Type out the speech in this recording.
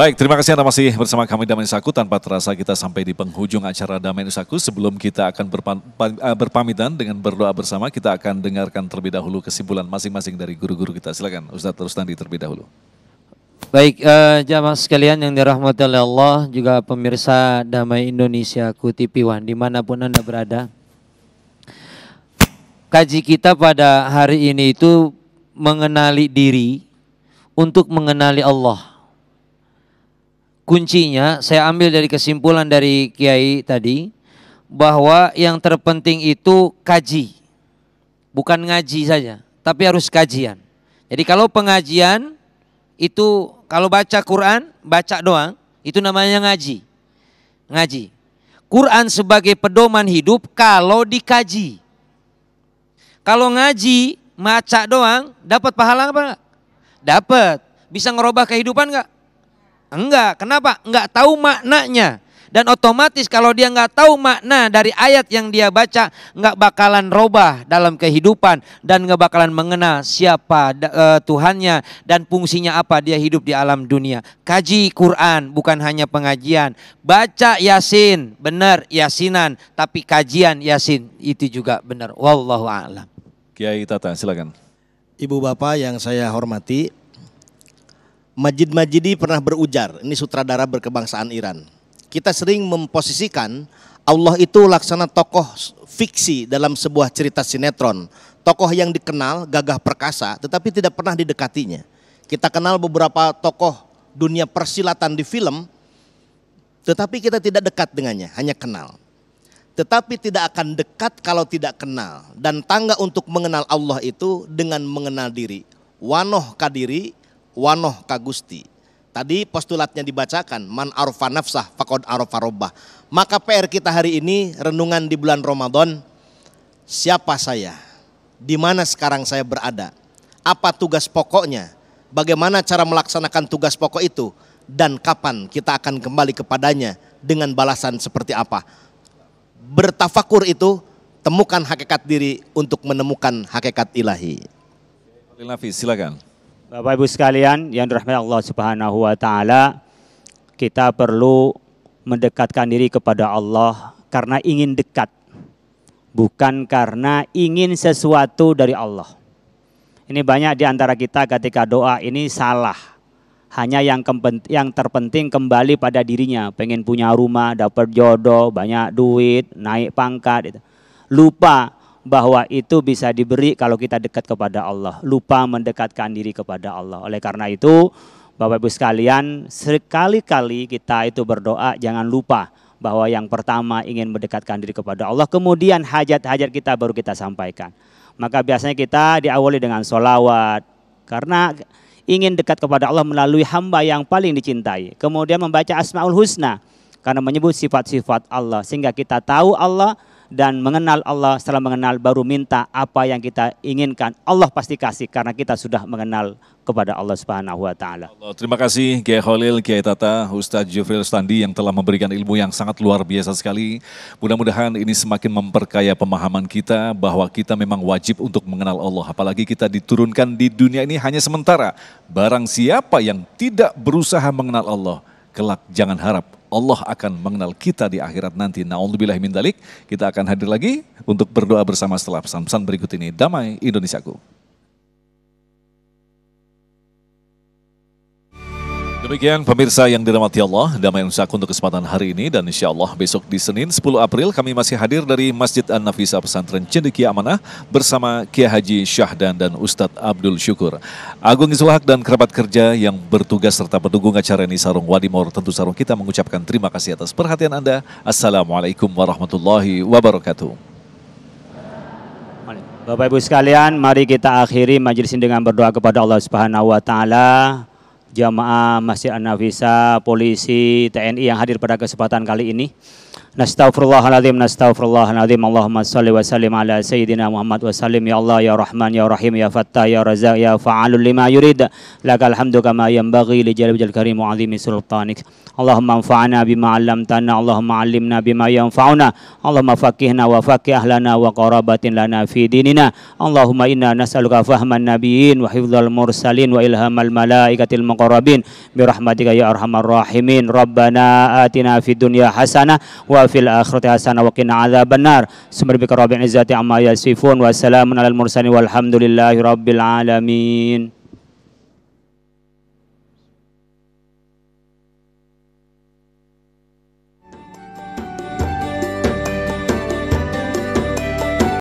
Baik, terima kasih Anda masih bersama kami Damai Nusaku. Tanpa terasa kita sampai di penghujung acara Damai Nusaku. Sebelum kita akan eh, berpamitan dengan berdoa bersama, kita akan dengarkan terlebih dahulu kesimpulan masing-masing dari guru-guru kita. Silakan Ustadz Rustandi terlebih dahulu. Baik, eh, jamaah sekalian yang dirahmati oleh Allah, juga pemirsa Damai Indonesia Ku TV One, di mana pun Anda berada. Kaji kita pada hari ini itu mengenali diri untuk mengenali Allah. Kuncinya saya ambil dari kesimpulan dari Kiai tadi bahwa yang terpenting itu kaji. Bukan ngaji saja, tapi harus kajian. Jadi kalau pengajian itu kalau baca Quran, baca doang, itu namanya ngaji. Ngaji. Quran sebagai pedoman hidup kalau dikaji. Kalau ngaji, baca doang, dapat pahala apa? Dapat. Bisa ngerubah kehidupan enggak? Enggak. Kenapa? Enggak tahu maknanya. Dan otomatis kalau dia nggak tahu makna dari ayat yang dia baca, nggak bakalan robah dalam kehidupan dan nggak bakalan mengenal siapa uh, Tuhannya dan fungsinya apa dia hidup di alam dunia. Kaji Quran bukan hanya pengajian, baca Yasin benar Yasinan, tapi kajian Yasin itu juga benar. Wallahu a'lam. Kiai Tata, silakan. Ibu bapak yang saya hormati, Majid Majidi pernah berujar, ini sutradara berkebangsaan Iran kita sering memposisikan Allah itu laksana tokoh fiksi dalam sebuah cerita sinetron. Tokoh yang dikenal, gagah perkasa, tetapi tidak pernah didekatinya. Kita kenal beberapa tokoh dunia persilatan di film, tetapi kita tidak dekat dengannya, hanya kenal. Tetapi tidak akan dekat kalau tidak kenal. Dan tangga untuk mengenal Allah itu dengan mengenal diri. Wanoh kadiri, wanoh kagusti. Tadi postulatnya dibacakan, man arfa nafsah fakod arfa robbah. Maka PR kita hari ini renungan di bulan Ramadan, siapa saya? Di mana sekarang saya berada? Apa tugas pokoknya? Bagaimana cara melaksanakan tugas pokok itu? Dan kapan kita akan kembali kepadanya dengan balasan seperti apa? Bertafakur itu temukan hakikat diri untuk menemukan hakikat ilahi. Silakan. Bapak Ibu sekalian yang dirahmati Allah Subhanahu wa taala, kita perlu mendekatkan diri kepada Allah karena ingin dekat. Bukan karena ingin sesuatu dari Allah. Ini banyak di antara kita ketika doa ini salah. Hanya yang yang terpenting kembali pada dirinya, pengen punya rumah, dapat jodoh, banyak duit, naik pangkat gitu. Lupa bahwa itu bisa diberi kalau kita dekat kepada Allah. Lupa mendekatkan diri kepada Allah. Oleh karena itu, Bapak Ibu sekalian, sekali-kali kita itu berdoa jangan lupa bahwa yang pertama ingin mendekatkan diri kepada Allah, kemudian hajat-hajat kita baru kita sampaikan. Maka biasanya kita diawali dengan solawat, karena ingin dekat kepada Allah melalui hamba yang paling dicintai. Kemudian membaca Asmaul Husna, karena menyebut sifat-sifat Allah, sehingga kita tahu Allah, dan mengenal Allah setelah mengenal baru minta apa yang kita inginkan Allah pasti kasih karena kita sudah mengenal kepada Allah Subhanahu wa taala. Terima kasih Kiai Khalil, Kiai Tata, Ustadz Jufril Standi yang telah memberikan ilmu yang sangat luar biasa sekali. Mudah-mudahan ini semakin memperkaya pemahaman kita bahwa kita memang wajib untuk mengenal Allah. Apalagi kita diturunkan di dunia ini hanya sementara. Barang siapa yang tidak berusaha mengenal Allah, kelak jangan harap Allah akan mengenal kita di akhirat nanti. Na'udzubillah min dalik. Kita akan hadir lagi untuk berdoa bersama setelah pesan-pesan berikut ini. Damai Indonesiaku. Demikian pemirsa yang dirahmati Allah, damai usahaku untuk kesempatan hari ini dan insya Allah besok di Senin 10 April kami masih hadir dari Masjid An-Nafisa Pesantren Cendekia Amanah bersama Kia Haji Syahdan dan Ustadz Abdul Syukur. Agung Isulhak dan kerabat kerja yang bertugas serta pendukung acara ini Sarung Wadimor tentu Sarung kita mengucapkan terima kasih atas perhatian Anda. Assalamualaikum warahmatullahi wabarakatuh. Bapak Ibu sekalian, mari kita akhiri majelis ini dengan berdoa kepada Allah Subhanahu wa taala jamaah Masjid An-Nafisa, polisi, TNI yang hadir pada kesempatan kali ini. Nastaghfirullahaladzim, nastaghfirullahaladzim. Allahumma salli wa sallim ala Sayyidina Muhammad wa sallim. Ya Allah, Ya Rahman, Ya Rahim, Ya Fattah, Ya Razak, Ya Fa'alul lima yurid. Lakal hamdu kama yanbaghi li jalal wajhil karim wa azimi sultanik. Allahumma anfa'na bima 'allamtana, Allahumma 'allimna bima yanfa'una. Allahumma faqihna wa faqih ahlana wa qarabatin lana fi dinina. Allahumma inna nas'aluka fahman nabiyyin wa hifdzal mursalin wa ilhamal malaikatil muqarrabin bi rahmatika ya arhamar rahimin. Rabbana atina fid dunya hasanah wa وفي الآخرة حسنة وقنا عذاب النار. سبحان بك رب العزة عما يصفون وسلام على المرسلين والحمد لله رب العالمين.